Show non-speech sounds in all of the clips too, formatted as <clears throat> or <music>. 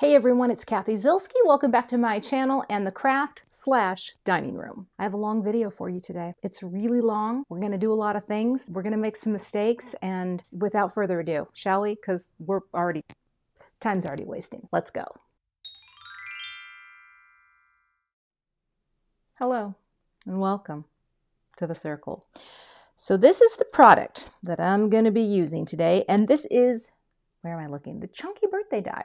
Hey everyone, it's Cathy Zielske. Welcome back to my channel and the craft slash dining room. I have a long video for you today. It's really long. We're gonna do a lot of things. We're gonna make some mistakes and without further ado, shall we? Because we're already, time's already wasting. Let's go. Hello and welcome to the circle. So this is the product that I'm gonna be using today and this is where am I looking? The Chunky Birthday Die.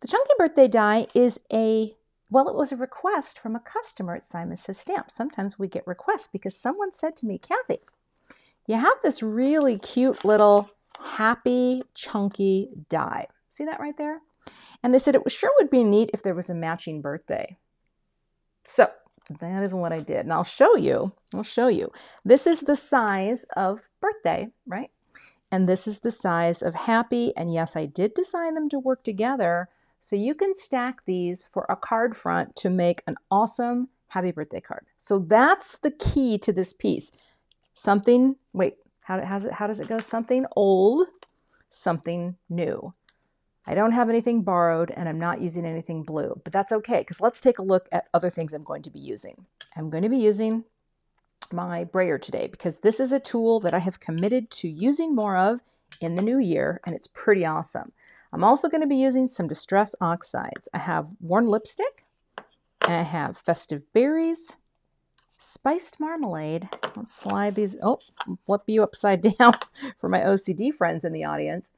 The Chunky Birthday Die is a, well, it was a request from a customer at Simon Says Stamps. Sometimes we get requests because someone said to me, Cathy, you have this really cute little happy chunky die. See that right there? And they said it was sure would be neat if there was a matching birthday. So that is what I did. And I'll show you, I'll show you. This is the size of birthday, right? And this is the size of happy. And yes, I did design them to work together. So you can stack these for a card front to make an awesome happy birthday card. So that's the key to this piece. Something, wait, how, does it, how does it go? Something old, something new. I don't have anything borrowed and I'm not using anything blue, but that's okay because let's take a look at other things I'm going to be using. I'm going to be using my brayer today because this is a tool that I have committed to using more of in the new year and it's pretty awesome. I'm also going to be using some Distress Oxides. I have Worn Lipstick, I have Festive Berries, Spiced Marmalade. Let's slide these, oh, flip you upside <laughs> down for my OCD friends in the audience.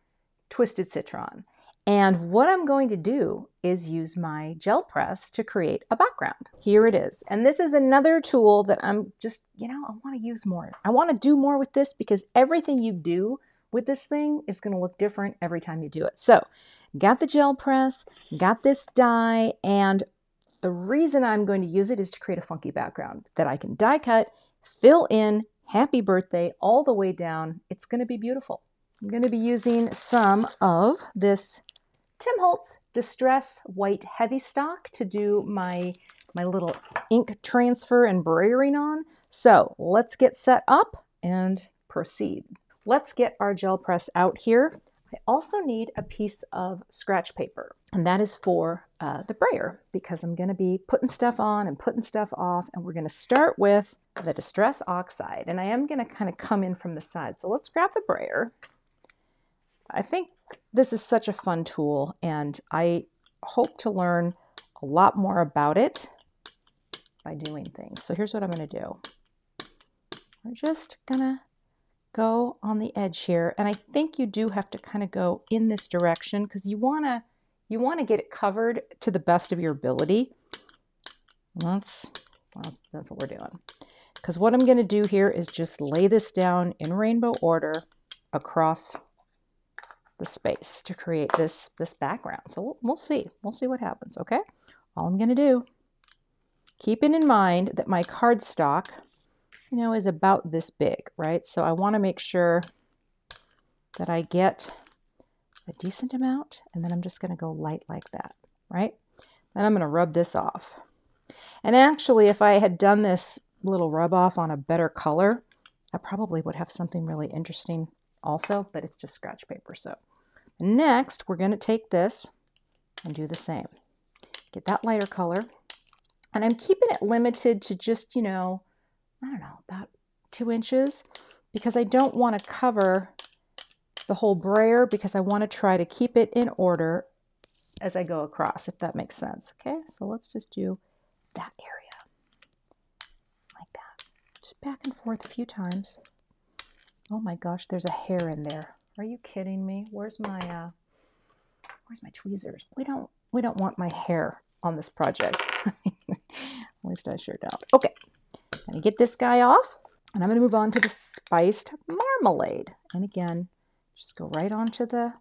Twisted Citron. And what I'm going to do is use my gel press to create a background. Here it is. And this is another tool that I'm just, you know, I want to use more. I want to do more with this because everything you do with this thing is going to look different every time you do it. So got the gel press, got this die, and the reason I'm going to use it is to create a funky background that I can die cut, fill in happy birthday all the way down. It's going to be beautiful. I'm going to be using some of this Tim Holtz Distress White Heavy Stock to do my, my little ink transfer and brayering on. So let's get set up and proceed. Let's get our gel press out here. I also need a piece of scratch paper, and that is for uh, the brayer because I'm going to be putting stuff on and putting stuff off, and we're going to start with the Distress Oxide, and I am going to kind of come in from the side. So let's grab the brayer. I think this is such a fun tool, and I hope to learn a lot more about it by doing things. So here's what I'm going to do. We're just going to go on the edge here, and I think you do have to kind of go in this direction because you want to you want to get it covered to the best of your ability. That's, that's, that's what we're doing. Because what I'm going to do here is just lay this down in rainbow order across the space to create this, this background. So we'll, we'll see. We'll see what happens, okay? All I'm going to do, keeping in mind that my cardstock, you know, is about this big, right? So I want to make sure that I get a decent amount, and then I'm just going to go light like that, right? Then I'm going to rub this off. And actually, if I had done this little rub off on a better color, I probably would have something really interesting also, but it's just scratch paper. So next, we're going to take this and do the same. Get that lighter color. And I'm keeping it limited to just, you know, I don't know, about two inches because I don't want to cover the whole brayer because I want to try to keep it in order as I go across, if that makes sense. Okay, so let's just do that area like that. Just back and forth a few times. Oh my gosh, there's a hair in there. Are you kidding me? Where's my uh where's my tweezers? We don't we don't want my hair on this project. <laughs> At least I sure don't. Okay. I'm gonna get this guy off and I'm gonna move on to the spiced marmalade. And again, just go right onto the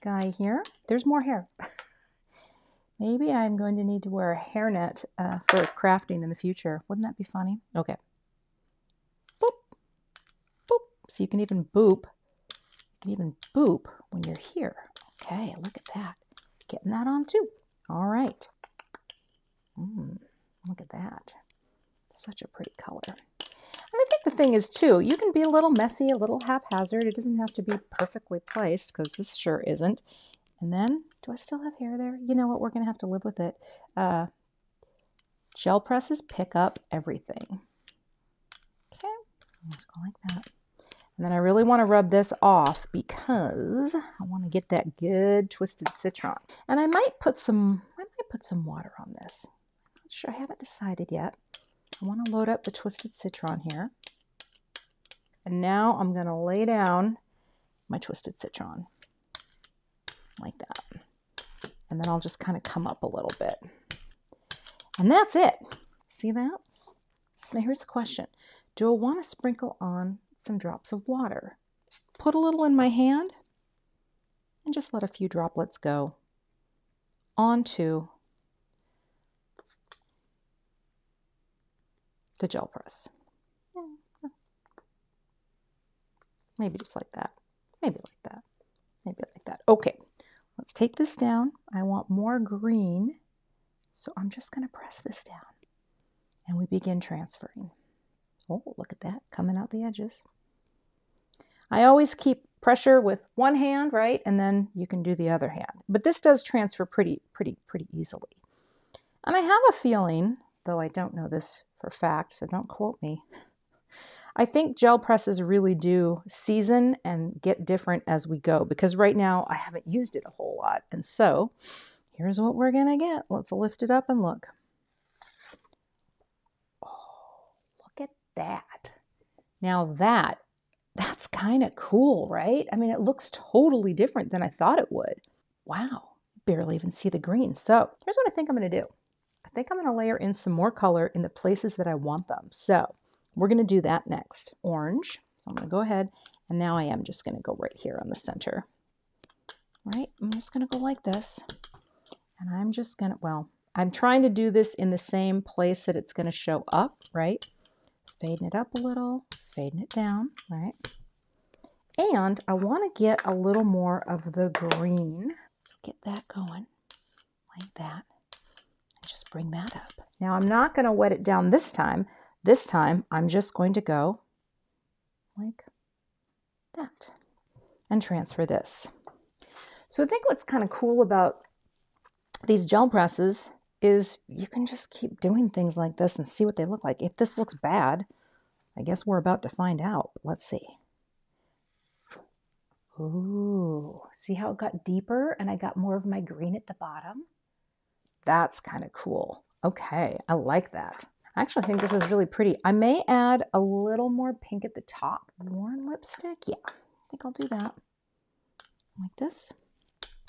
guy here. There's more hair. <laughs> Maybe I'm going to need to wear a hairnet uh, for crafting in the future. Wouldn't that be funny? Okay. Boop. Boop. So you can even boop. Can even boop when you're here. Okay, look at that. Getting that on too. All right. Mm, look at that. Such a pretty color. And I think the thing is too, you can be a little messy, a little haphazard. It doesn't have to be perfectly placed because this sure isn't. And then, do I still have hair there? You know what? We're going to have to live with it. Uh, gel presses pick up everything. Okay, let's go like that. And then I really want to rub this off because I want to get that good twisted citron. And I might put some, I might put some water on this. I'm not sure, I haven't decided yet. I want to load up the twisted citron here. And now I'm going to lay down my twisted citron like that. And then I'll just kind of come up a little bit. And that's it. See that? Now here's the question. Do I want to sprinkle on some drops of water? Put a little in my hand and just let a few droplets go onto the gel press. Maybe just like that. Maybe like that. Maybe like that. Okay, let's take this down. I want more green. So I'm just going to press this down. And we begin transferring. Oh, look at that, coming out the edges. I always keep pressure with one hand, right? And then you can do the other hand. But this does transfer pretty, pretty, pretty easily. And I have a feeling, though I don't know this for fact, so don't quote me, I think gel presses really do season and get different as we go because right now I haven't used it a whole lot. And so here's what we're going to get. Let's lift it up and look. Oh, look at that. Now that, that's kind of cool, right? I mean, it looks totally different than I thought it would. Wow, barely even see the green. So here's what I think I'm going to do. I think I'm going to layer in some more color in the places that I want them. So we're going to do that next. Orange. I'm going to go ahead and now I am just going to go right here on the center. Right? I'm just going to go like this. And I'm just going to, well, I'm trying to do this in the same place that it's going to show up, right? Fading it up a little, fading it down, right? And I want to get a little more of the green. Get that going like that. And just bring that up. Now I'm not going to wet it down this time this time, I'm just going to go like that and transfer this. So I think what's kind of cool about these gel presses is you can just keep doing things like this and see what they look like. If this looks bad, I guess we're about to find out. Let's see. Ooh, see how it got deeper and I got more of my green at the bottom? That's kind of cool. Okay, I like that. I actually think this is really pretty. I may add a little more pink at the top. Worn lipstick? Yeah, I think I'll do that. Like this.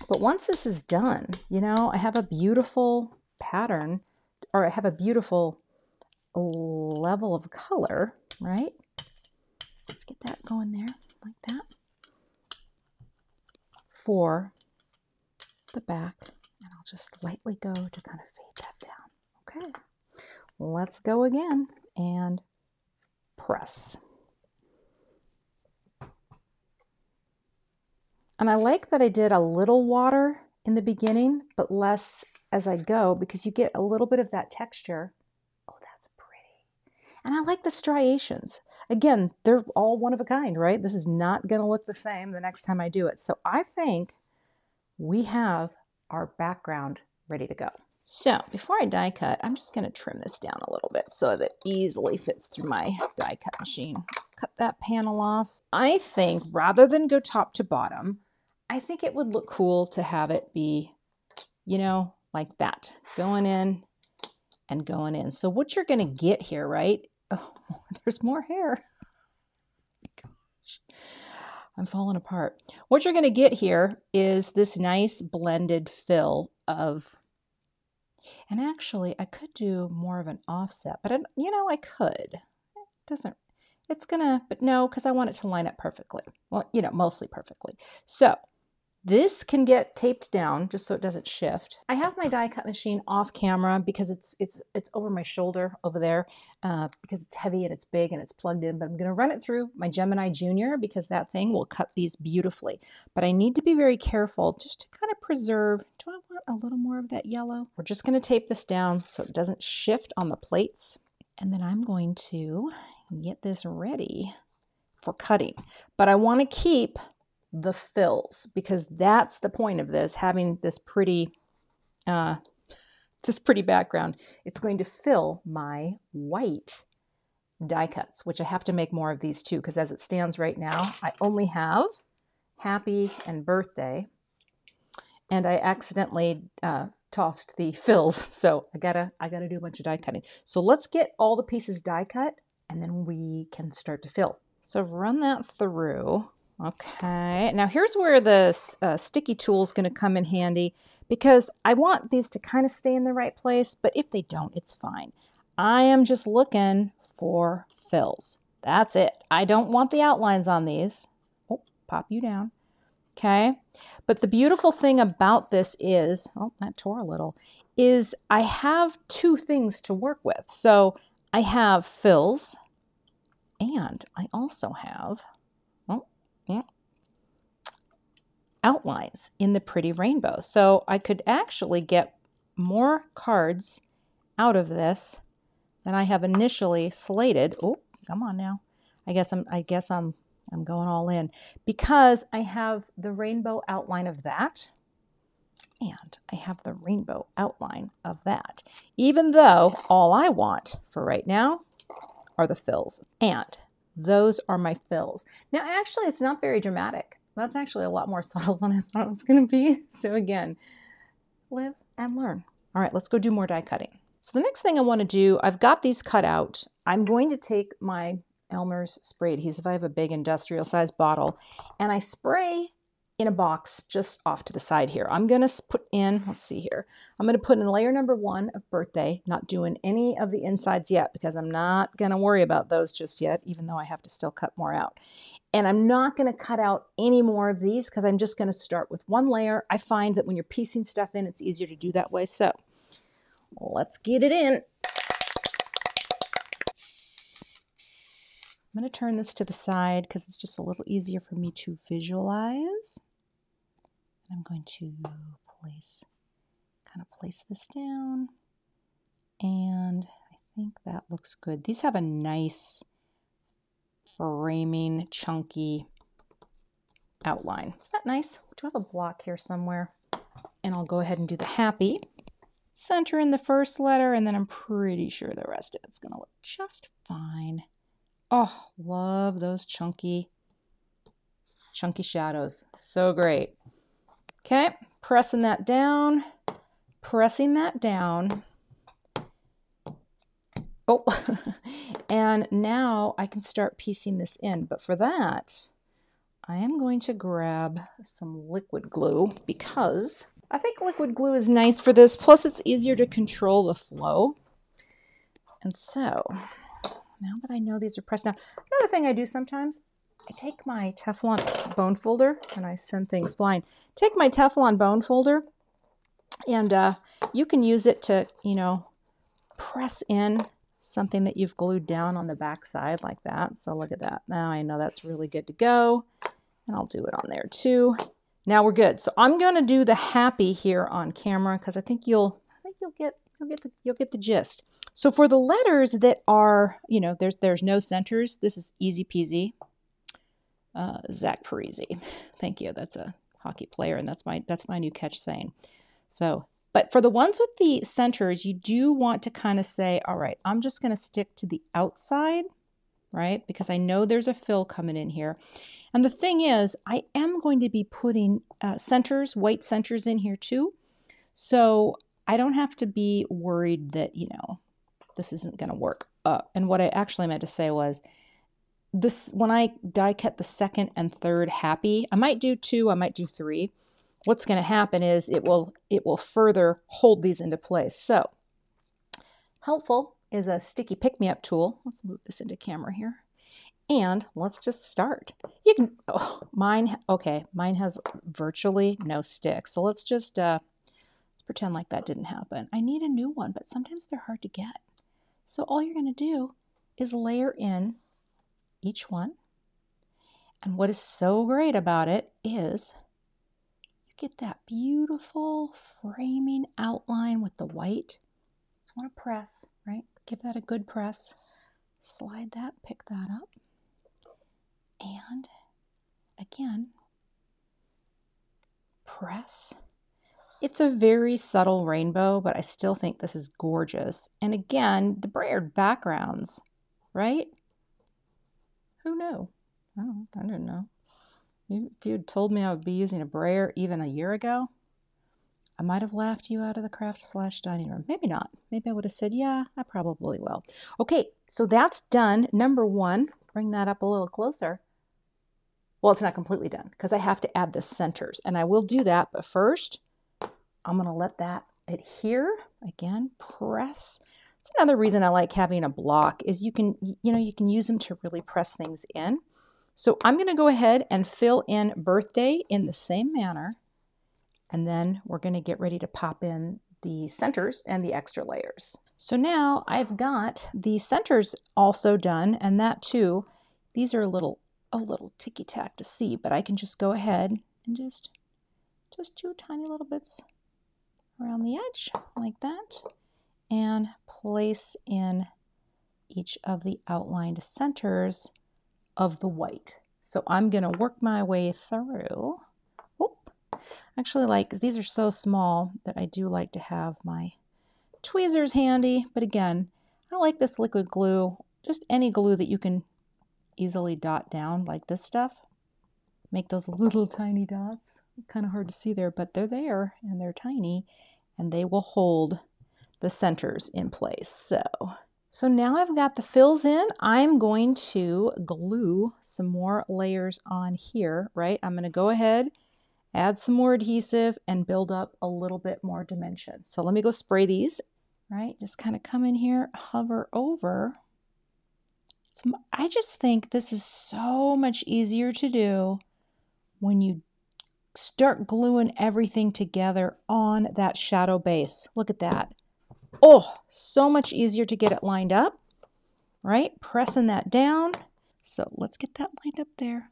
But once this is done, you know, I have a beautiful pattern, or have a beautiful level of color, right? Let's get that going there, like that. For the back, and I'll just lightly go to kind of fade that down. Okay let's go again and press. And I like that I did a little water in the beginning, but less as I go because you get a little bit of that texture. Oh, that's pretty. And I like the striations. Again, they're all one of a kind, right? This is not going to look the same the next time I do it. So I think we have our background ready to go. So before I die cut, I'm just going to trim this down a little bit so that it easily fits through my die cut machine. Cut that panel off. I think rather than go top to bottom, I think it would look cool to have it be, you know, like that, going in and going in. So what you're going to get here, right? Oh, <laughs> there's more hair. <laughs> Gosh, I'm falling apart. What you're going to get here is this nice blended fill of and actually, I could do more of an offset, but I, you know, I could. It doesn't, it's gonna, but no, because I want it to line up perfectly. Well, you know, mostly perfectly. So this can get taped down just so it doesn't shift. I have my die cut machine off camera because it's it's it's over my shoulder over there uh, because it's heavy and it's big and it's plugged in. But I'm going to run it through my Gemini Junior because that thing will cut these beautifully. But I need to be very careful just to kind of preserve. Do I want a little more of that yellow? We're just going to tape this down so it doesn't shift on the plates. And then I'm going to get this ready for cutting. But I want to keep the fills because that's the point of this, having this pretty, uh, <laughs> this pretty background. It's going to fill my white die cuts, which I have to make more of these too, because as it stands right now, I only have happy and birthday, and I accidentally uh, tossed the <laughs> fills. So I gotta, I gotta do a bunch of die cutting. So let's get all the pieces die cut and then we can start to fill. So run that through. Okay, now here's where the uh, sticky tool is going to come in handy because I want these to kind of stay in the right place, but if they don't, it's fine. I am just looking for fills. That's it. I don't want the outlines on these. Oh, pop you down. Okay, but the beautiful thing about this is, oh, that tore a little, is I have two things to work with. So I have fills and I also have, yeah, outlines in the pretty rainbow. So I could actually get more cards out of this than I have initially slated. Oh, come on now. I guess I'm I guess I'm I'm going all in because I have the rainbow outline of that and I have the rainbow outline of that. Even though all I want for right now are the fills. And those are my fills. Now, actually, it's not very dramatic. That's actually a lot more <laughs> subtle than I thought it was going to be. So again, live and learn. All right, let's go do more die cutting. So the next thing I want to do, I've got these cut out. I'm going to take my Elmer's spray adhesive. I have a big industrial size bottle and I spray in a box just off to the side here. I'm going to put in, let's see here, I'm going to put in layer number one of birthday, not doing any of the insides yet because I'm not going to worry about those just yet, even though I have to still cut more out. And I'm not going to cut out any more of these because I'm just going to start with one layer. I find that when you're piecing stuff in, it's easier to do that way. So let's get it in. I'm going to turn this to the side because it's just a little easier for me to visualize. I'm going to place, kind of place this down. And I think that looks good. These have a nice framing, chunky outline. Is that nice? Do I have a block here somewhere? And I'll go ahead and do the happy. Center in the first letter, and then I'm pretty sure the rest of it's going to look just fine. Oh, love those chunky, chunky shadows. So great. Okay, pressing that down, pressing that down. Oh, <laughs> and now I can start piecing this in. But for that, I am going to grab some liquid glue because I think liquid glue is nice for this. Plus, it's easier to control the flow. And so now that I know these are pressed down, another thing I do sometimes, I take my Teflon bone folder and I send things flying. Take my Teflon bone folder and uh, you can use it to, you know, press in something that you've glued down on the back side like that. So look at that. Now I know that's really good to go. And I'll do it on there too. Now we're good. So I'm going to do the happy here on camera because I think you'll I think you'll get you'll get the you'll get the gist. So for the letters that are, you know, there's there's no centers, this is easy peasy. Uh, Zach Parise. Thank you. That's a hockey player, and that's my that's my new catch saying. So, but for the ones with the centers, you do want to kind of say, all right, I'm just going to stick to the outside, right? Because I know there's a fill coming in here. And the thing is, I am going to be putting uh, centers, white centers in here too. So I don't have to be worried that, you know, this isn't going to work. And what I actually meant to say was this when I die cut the second and third happy, I might do two, I might do three. What's going to happen is it will it will further hold these into place. So helpful is a sticky pick me up tool. Let's move this into camera here. And let's just start. You can, oh, mine, okay, mine has virtually no stick. So let's just, uh, pretend like that didn't happen. I need a new one, but sometimes they're hard to get. So all you're going to do is layer in each one. And what is so great about it is you get that beautiful framing outline with the white. Just want to press, right? Give that a good press. Slide that, pick that up. And again, press. It's a very subtle rainbow, but I still think this is gorgeous. And again, the brayered backgrounds, right? Who knew? Oh, I didn't know. If you'd told me I would be using a brayer even a year ago, I might have laughed you out of the craft slash dining room. Maybe not. Maybe I would have said, yeah, I probably will. Okay, so that's done. Number one, bring that up a little closer. Well, it's not completely done because I have to add the centers and I will do that. But first, I'm going to let that adhere. Again, press. It's another reason I like having a block is you can, you know, you can use them to really press things in. So I'm going to go ahead and fill in birthday in the same manner. And then we're going to get ready to pop in the centers and the extra layers. So now I've got the centers also done and that too. These are a little a little ticky tack to see, but I can just go ahead and just just do tiny little bits around the edge like that and place in each of the outlined centers of the white. So I'm going to work my way through. Oop. Actually, like these are so small that I do like to have my tweezers handy. But again, I like this liquid glue, just any glue that you can easily dot down like this stuff. Make those little tiny dots. Kind of hard to see there, but they're there and they're tiny and they will hold the centers in place. So, so now I've got the fills in. I'm going to glue some more layers on here, right? I'm going to go ahead, add some more adhesive and build up a little bit more dimension. So let me go spray these, right? Just kind of come in here, hover over I just think this is so much easier to do when you start gluing everything together on that shadow base. Look at that. Oh, so much easier to get it lined up, right? Pressing that down. So let's get that lined up there.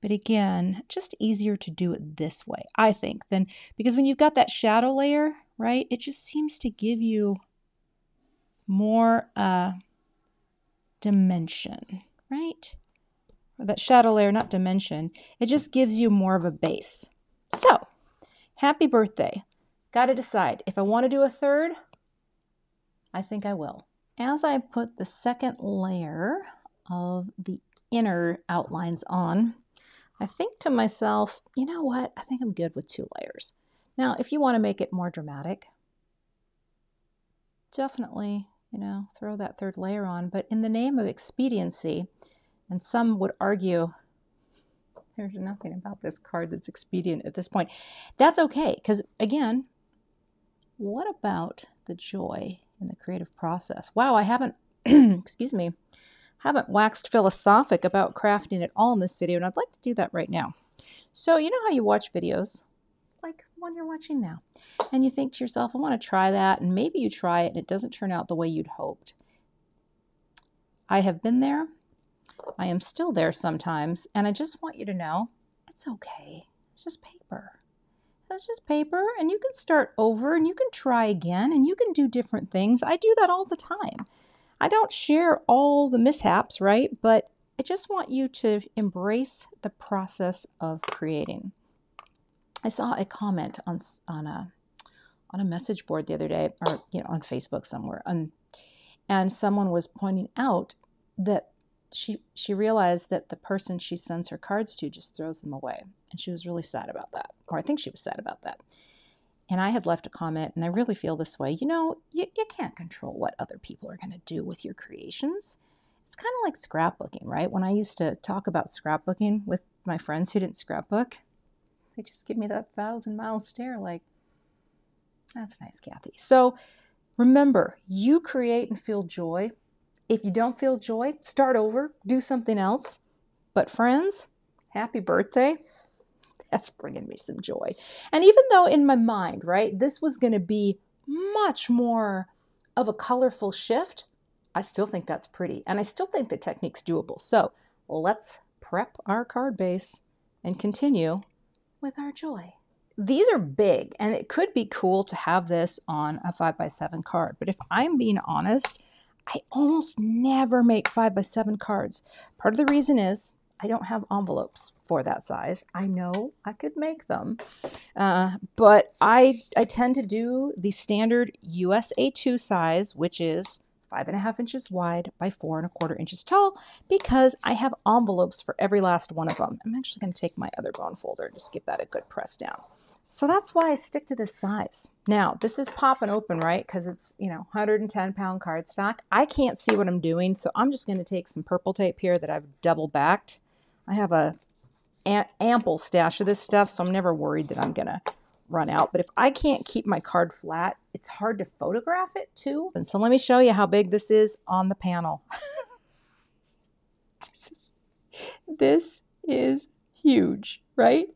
But again, just easier to do it this way, I think, than because when you've got that shadow layer, right, it just seems to give you more uh, dimension, right? That shadow layer, not dimension. It just gives you more of a base. So, happy birthday. Got to decide. If I want to do a third, I think I will. As I put the second layer of the inner outlines on, I think to myself, you know what? I think I'm good with two layers. Now, if you want to make it more dramatic, definitely you know, throw that third layer on. But in the name of expediency, and some would argue there's nothing about this card that's expedient at this point. That's okay, because again, what about the joy in the creative process? Wow, I haven't, <clears throat> excuse me, haven't waxed philosophic about crafting at all in this video, and I'd like to do that right now. So, you know how you watch videos like one you're watching now. And you think to yourself, I want to try that. And maybe you try it and it doesn't turn out the way you'd hoped. I have been there. I am still there sometimes. And I just want you to know it's okay. It's just paper. It's just paper. And you can start over and you can try again and you can do different things. I do that all the time. I don't share all the mishaps, right? But I just want you to embrace the process of creating. I saw a comment on on a on a message board the other day, or you know, on Facebook somewhere, and and someone was pointing out that she she realized that the person she sends her cards to just throws them away, and she was really sad about that, or I think she was sad about that. And I had left a comment, and I really feel this way. You know, you, you can't control what other people are going to do with your creations. It's kind of like scrapbooking, right? When I used to talk about scrapbooking with my friends who didn't scrapbook, they just give me that thousand mile stare like, that's nice, Cathy. So remember, you create and feel joy. If you don't feel joy, start over, do something else. But friends, happy birthday. <laughs> That's bringing me some joy. And even though in my mind, right, this was going to be much more of a colorful shift, I still think that's pretty. And I still think the technique's doable. So let's prep our card base and continue with our joy. These are big, and it could be cool to have this on a 5 by 7 card. But if I'm being honest, I almost never make five by seven cards. Part of the reason is I don't have envelopes for that size. I know I could make them, uh, but I I tend to do the standard USA 2 size, which is five and a half inches wide by four and a quarter inches tall because I have envelopes for every last one of them. I'm actually going to take my other bone folder and just give that a good press down. So that's why I stick to this size. Now, this is popping open, right? Because it's, you know, 110 pound cardstock. I can't see what I'm doing, so I'm just going to take some purple tape here that I've double backed. I have a ample stash of this stuff, so I'm never worried that I'm going to run out. But if I can't keep my card flat, it's hard to photograph it too. And so let me show you how big this is on the panel. <laughs> this, is, this is huge, right?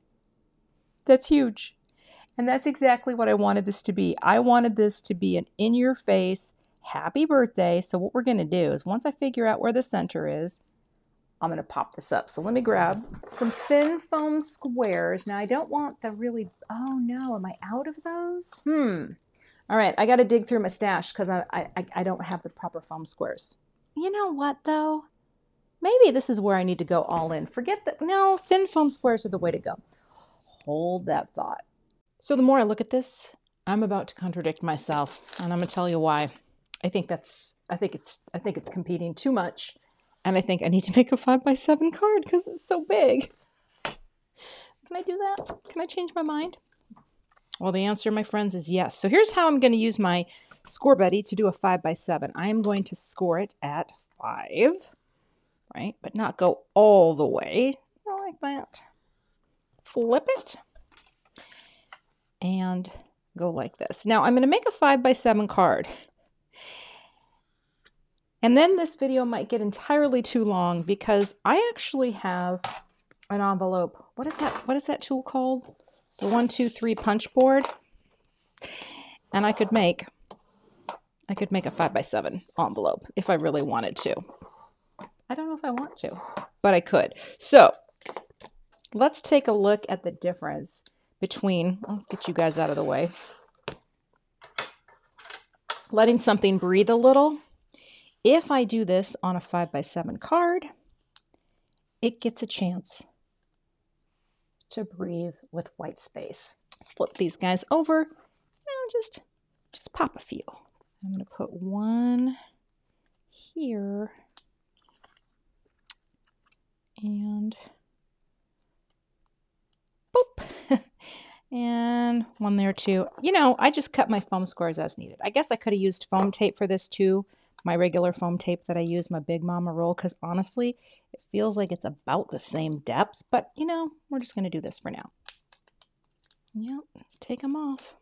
That's huge. And that's exactly what I wanted this to be. I wanted this to be an in your face happy birthday. So, what we're going to do is once I figure out where the center is, I'm going to pop this up. So, let me grab some thin foam squares. Now, I don't want the really, oh no, am I out of those? Hmm. All right, I got to dig through my stash because I, I, I don't have the proper foam squares. You know what, though? Maybe this is where I need to go all in. Forget that. No, thin foam squares are the way to go. Hold that thought. So the more I look at this, I'm about to contradict myself, and I'm going to tell you why. I think that's I think it's I think it's competing too much, and I think I need to make a five by seven card because it's so big. Can I do that? Can I change my mind? Well, the answer, my friends, is yes. So here's how I'm going to use my score buddy to do a five by seven. I am going to score it at five, right? But not go all the way like that. Flip it and go like this. Now I'm going to make a 5 by 7 card. And then this video might get entirely too long because I actually have an envelope. What is that? What is that tool called? The one, two, three punch board. And I could make I could make a five by seven envelope if I really wanted to. I don't know if I want to, but I could. So let's take a look at the difference between, let's get you guys out of the way, letting something breathe a little. If I do this on a 5 by 7 card, it gets a chance to breathe with white space. Let's flip these guys over and just, just pop a few. I'm going to put one here and boop <laughs> and one there too. You know, I just cut my foam squares as needed. I guess I could have used foam tape for this too, my regular foam tape that I use, my Big Mama roll, because honestly, it feels like it's about the same depth, but you know, we're just going to do this for now. Yep, let's take them off.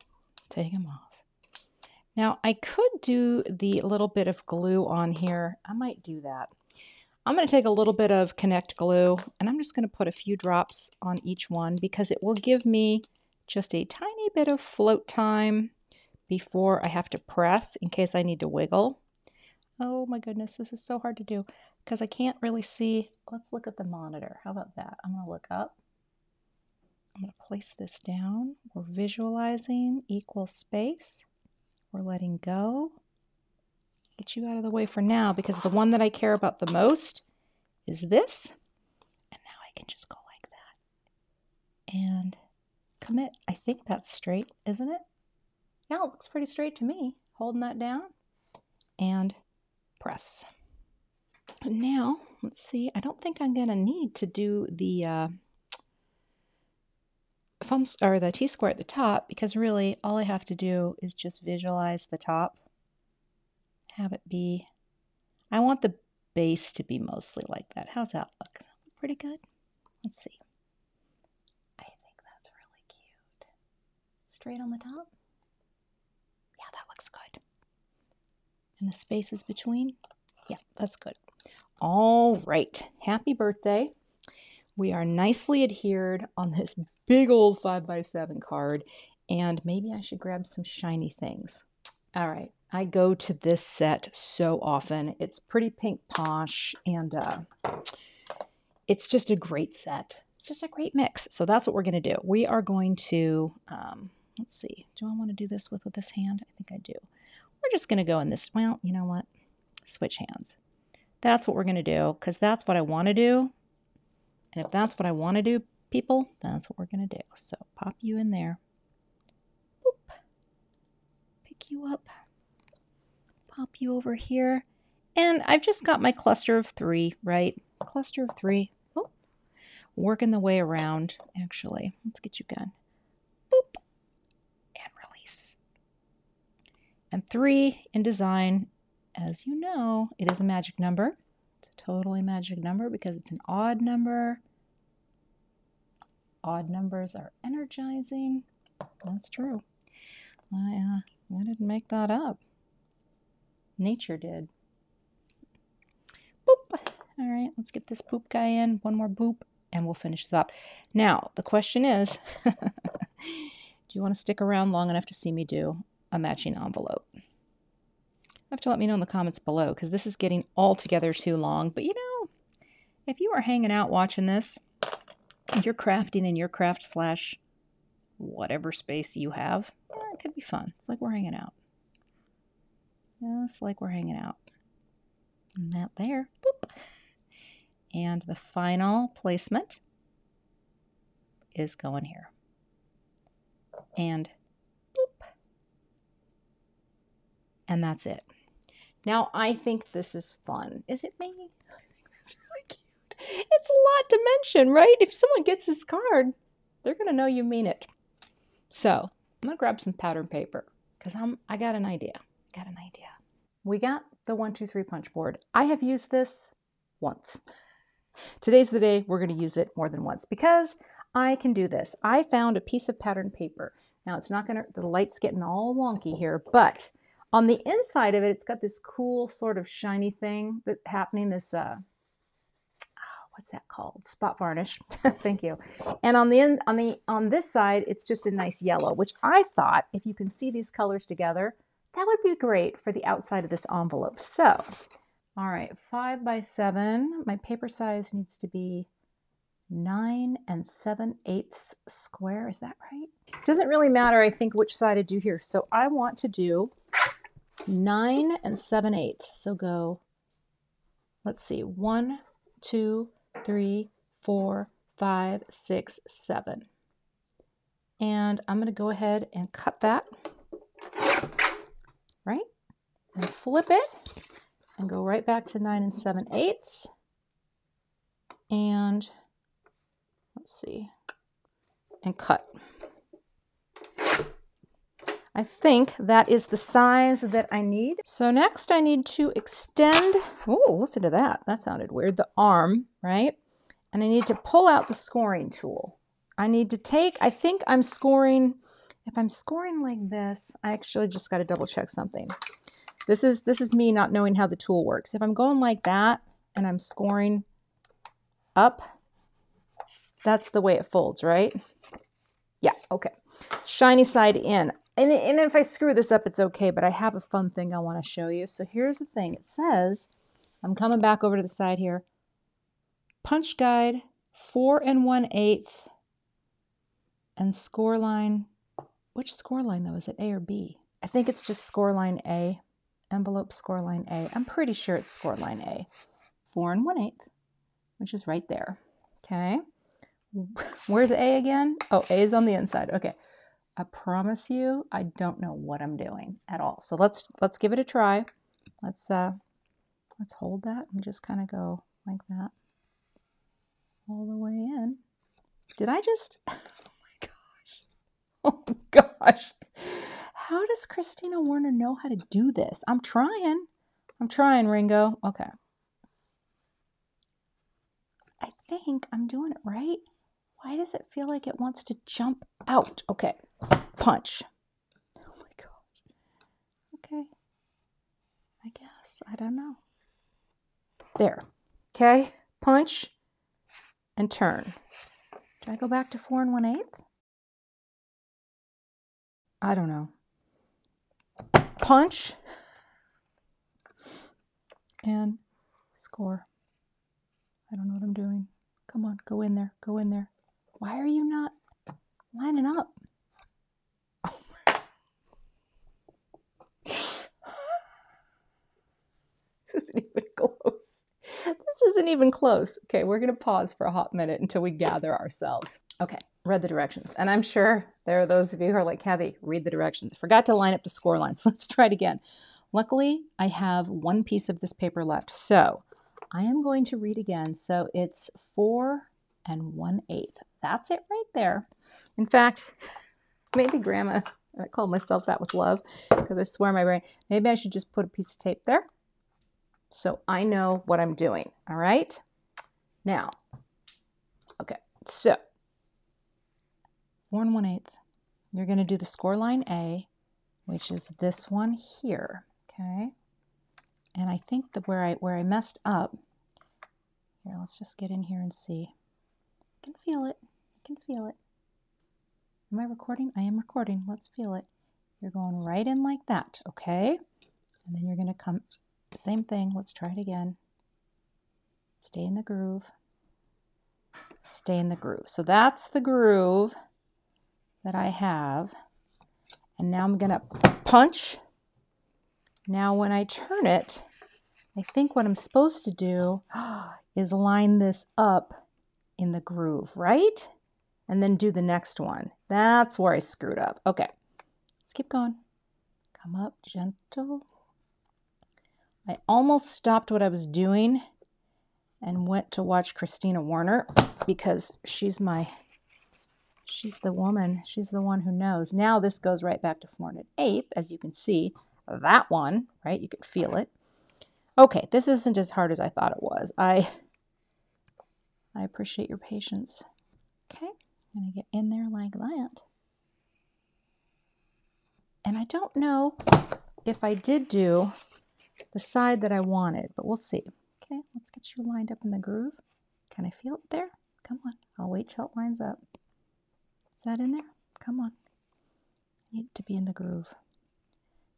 Take them off. Now, I could do the little bit of glue on here. I might do that. I'm going to take a little bit of Connect glue and I'm just going to put a few drops on each one because it will give me just a tiny bit of float time before I have to press in case I need to wiggle. Oh my goodness, this is so hard to do because I can't really see. Let's look at the monitor. How about that? I'm going to look up. I'm going to place this down. We're visualizing equal space. We're letting go. Get you out of the way for now because the one that I care about the most is this. And now I can just go like that. And commit. I think that's straight, isn't it? Yeah, it looks pretty straight to me. Holding that down and press. Now, let's see, I don't think I'm going to need to do the uh, or the T-square at the top because really all I have to do is just visualize the top. Have it be, I want the base to be mostly like that. How's that look? Pretty good? Let's see. I think that's really cute. Straight on the top. Yeah, that looks good. And the spaces between. Yeah, that's good. All right. Happy birthday. We are nicely adhered on this big old 5x7 card. And maybe I should grab some shiny things. All right. I go to this set so often. It's pretty pink posh and uh, it's just a great set. It's just a great mix. So that's what we're going to do. We are going to um, Let's see. Do I want to do this with, with this hand? I think I do. We're just going to go in this. Well, you know what? Switch hands. That's what we're going to do because that's what I want to do. And if that's what I want to do, people, that's what we're going to do. So pop you in there. Boop. Pick you up. Pop you over here. And I've just got my cluster of three, right? Cluster of three. Oh, working the way around, actually. Let's get you going. Boop. And release. And three in design, as you know, it is a magic number. It's a totally magic number because it's an odd number. Odd numbers are energizing. That's true. I, uh, I didn't make that up. Nature did. Boop. All right, let's get this poop guy in. One more boop, and we'll finish this up. Now, the question is <laughs> do you want to stick around long enough to see me do a matching envelope? Have to let me know in the comments below because this is getting altogether too long. But you know, if you are hanging out watching this, you're crafting in your craft slash whatever space you have, yeah, it could be fun. It's like we're hanging out. Just like we're hanging out. And that there. Boop. And the final placement is going here. And boop. And that's it. Now I think this is fun. Is it me? <laughs> I think that's really cute. It's a lot to mention, right? If someone gets this card, they're gonna know you mean it. So I'm gonna grab some pattern paper because I'm I got an idea. I got an idea. We got the one, two, three punch board. I have used this once. Today's the day we're going to use it more than once because I can do this. I found a piece of pattern paper. Now it's not going to, the light's getting all wonky here, but on the inside of it, it's got this cool sort of shiny thing that happening, this, uh, ah, what's that called? Spot varnish. <laughs> Thank you. And on the end, on the, on this side, it's just a nice yellow, which I thought if you can see these colors together, that would be great for the outside of this envelope. So, all right, five by seven. My paper size needs to be nine and seven eighths square. Is that right? Doesn't really matter, I think, which side I do here. So I want to do nine and seven eighths. So go, let's see, one, two, three, four, five, six, seven. And I'm going to go ahead and cut that right? And flip it and go right back to 9 and 7 eighths. And let's see, and cut. I think that is the size that I need. So next I need to extend, oh, listen to that. That sounded weird. The arm, right? And I need to pull out the scoring tool. I need to take, I think I'm scoring if I'm scoring like this, I actually just got to double check something. This is this is me not knowing how the tool works. If I'm going like that and I'm scoring up, that's the way it folds, right? Yeah, okay. Shiny side in. And, and if I screw this up, it's okay, but I have a fun thing I want to show you. So here's the thing. It says, I'm coming back over to the side here, punch guide, 4 and 1 eighth, and score line which score line though? Is it A or B? I think it's just score line A. Envelope score line A. I'm pretty sure it's score line A. Four and one eighth, which is right there. Okay. Where's A again? Oh, A is on the inside. Okay. I promise you, I don't know what I'm doing at all. So let's let's give it a try. Let's uh let's hold that and just kind of go like that all the way in. Did I just <laughs> <laughs> Oh my gosh. How does Kristina Werner know how to do this? I'm trying. I'm trying, Ringo. Okay. I think I'm doing it right. Why does it feel like it wants to jump out? Okay. Punch. Oh my gosh. Okay. I guess. I don't know. There. Okay. Punch and turn. Do I go back to four and one eighth? I don't know. Punch and score. I don't know what I'm doing. Come on, go in there, go in there. Why are you not lining up? <laughs> This isn't even close. This this isn't even close. Okay, we're going to pause for a hot minute until we gather ourselves. Okay, read the directions. And I'm sure there are those of you who are like, Cathy, read the directions. Forgot to line up the score lines. <laughs> Let's try it again. Luckily, I have one piece of this paper left. So I am going to read again. So it's four and one eighth. That's it right there. In fact, <laughs> maybe grandma, and I call myself that with love because I swear my brain, maybe I should just put a piece of tape there so I know what I'm doing. All right. Now, okay, so four and one eighth. You're going to do the score line A, which is this one here. Okay. And I think that where I where I messed up, here, let's just get in here and see. I can feel it. I can feel it. Am I recording? I am recording. Let's feel it. You're going right in like that, okay? And then you're going to come, same thing. Let's try it again. Stay in the groove. Stay in the groove. So that's the groove that I have. And now I'm going to punch. Now when I turn it, I think what I'm supposed to do <gasps> is line this up in the groove, right? And then do the next one. That's where I screwed up. Okay, let's keep going. Come up gentle. I almost stopped what I was doing and went to watch Kristina Werner because she's my she's the woman she's the one who knows now this goes right back to four and an eighth as you can see that one right you can feel it okay this isn't as hard as i thought it was i I appreciate your patience. Okay, I'm gonna get in there like that. And I don't know if I did do the side that I wanted, but we'll see. Okay, let's get you lined up in the groove. Can I feel it there? Come on, I'll wait till it lines up. Is that in there? Come on. Need to be in the groove.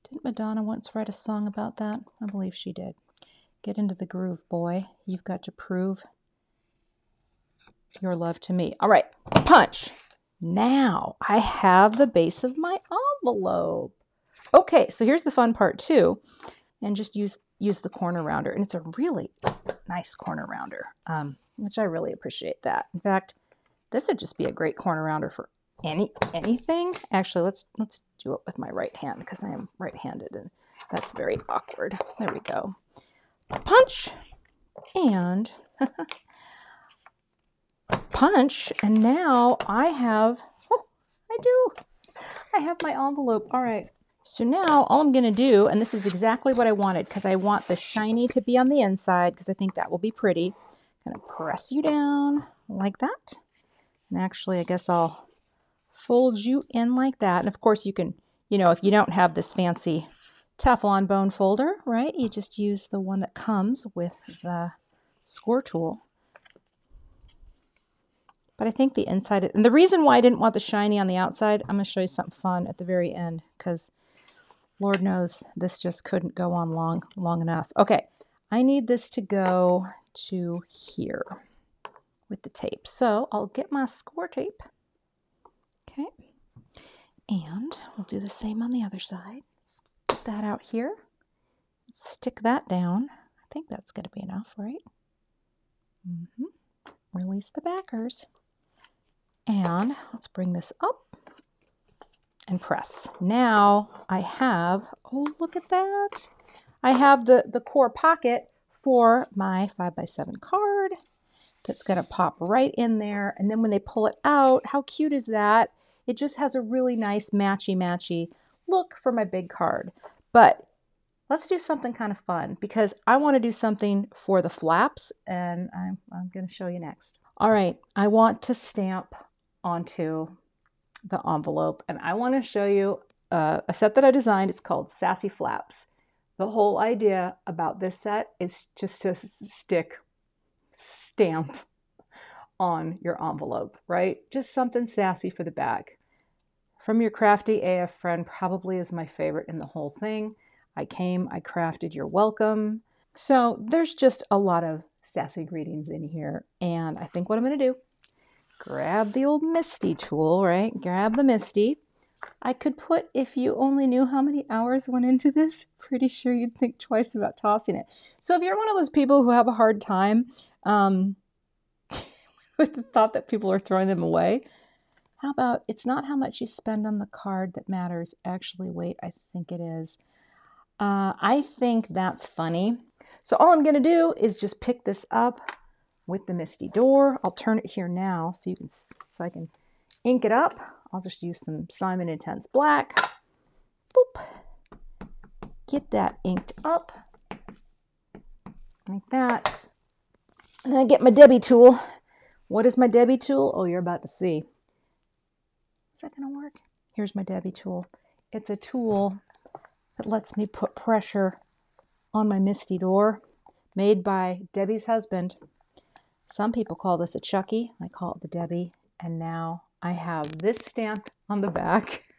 Didn't Madonna once write a song about that? I believe she did. Get into the groove, boy. You've got to prove your love to me. All right, punch. Now I have the base of my envelope. Okay, so here's the fun part too. And just use use the corner rounder. And it's a really nice corner rounder, um, which I really appreciate that. In fact, this would just be a great corner rounder for any anything. Actually, let's let's do it with my right hand because I am right-handed and that's very awkward. There we go. Punch and <laughs> punch and now I have, oh, I do, I have my envelope. All right. So now all I'm going to do, and this is exactly what I wanted because I want the shiny to be on the inside because I think that will be pretty. Going to press you down like that. And actually, I guess I'll fold you in like that. And of course, you can, you know, if you don't have this fancy Teflon bone folder, right, you just use the one that comes with the score tool. But I think the inside, and the reason why I didn't want the shiny on the outside, I'm going to show you something fun at the very end because Lord knows this just couldn't go on long, long enough. Okay, I need this to go to here with the tape. So I'll get my score tape. Okay, and we'll do the same on the other side. Stick that out here. Stick that down. I think that's going to be enough, right? Mm -hmm. Release the backers. And let's bring this up and press. Now I have, oh, look at that. I have the, the core pocket for my 5x7 card that's going to pop right in there. And then when they pull it out, how cute is that? It just has a really nice matchy-matchy look for my big card. But let's do something kind of fun because I want to do something for the flaps and I'm, I'm going to show you next. All right, I want to stamp onto the envelope. And I want to show you uh, a set that I designed. It's called Sassy Flaps. The whole idea about this set is just to stick stamp on your envelope, right? Just something sassy for the back. From your crafty AF friend probably is my favorite in the whole thing. I came, I crafted your welcome. So there's just a lot of sassy greetings in here. And I think what I'm going to do grab the old MISTI tool, right? Grab the MISTI. I could put, if you only knew how many hours went into this, pretty sure you'd think twice about tossing it. So if you're one of those people who have a hard time um, <laughs> with the thought that people are throwing them away, how about it's not how much you spend on the card that matters, actually, wait, I think it is. Uh, I think that's funny. So all I'm going to do is just pick this up with the MISTI Door. I'll turn it here now so you can so I can ink it up. I'll just use some Simon Intense Black. Boop. Get that inked up like that. And I get my Debbie tool. What is my Debbie tool? Oh, you're about to see. That going to work? Here's my Debbie tool. It's a tool that lets me put pressure on my MISTI door made by Debbie's husband. Some people call this a Chucky. I call it the Debbie. And now I have this stamp on the back. <laughs>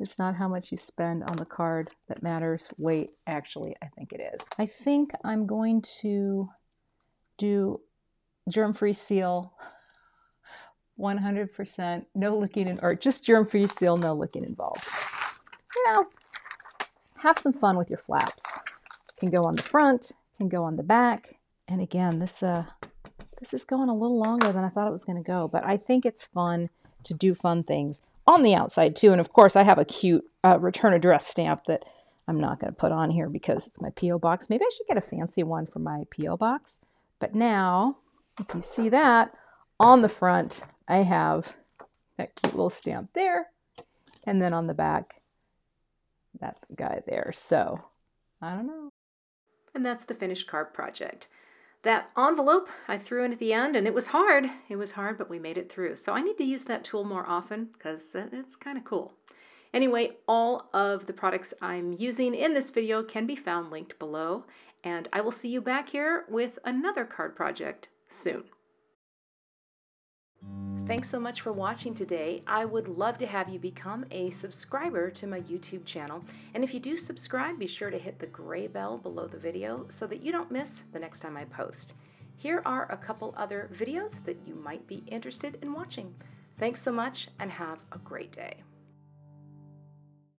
It's not how much you spend on the card that matters. Wait, actually, I think it is. I think I'm going to do germ-free seal 100% no licking in, or just germ-free seal, no licking involved. You know, have some fun with your flaps. Can go on the front, can go on the back. And again, this uh, this is going a little longer than I thought it was going to go, but I think it's fun to do fun things on the outside too. And of course, I have a cute uh, return address stamp that I'm not going to put on here because it's my P.O. box. Maybe I should get a fancy one for my P.O. box. But now, if you see that on the front, I have that cute little stamp there. And then on the back, that guy there. So I don't know. And that's the finished card project. That envelope I threw in at the end, and it was hard. It was hard, but we made it through. So I need to use that tool more often because uh, it's kind of cool. Anyway, all of the products I'm using in this video can be found linked below, and I will see you back here with another card project soon. Thanks so much for watching today. I would love to have you become a subscriber to my YouTube channel. And if you do subscribe, be sure to hit the gray bell below the video so that you don't miss the next time I post. Here are a couple other videos that you might be interested in watching. Thanks so much and have a great day.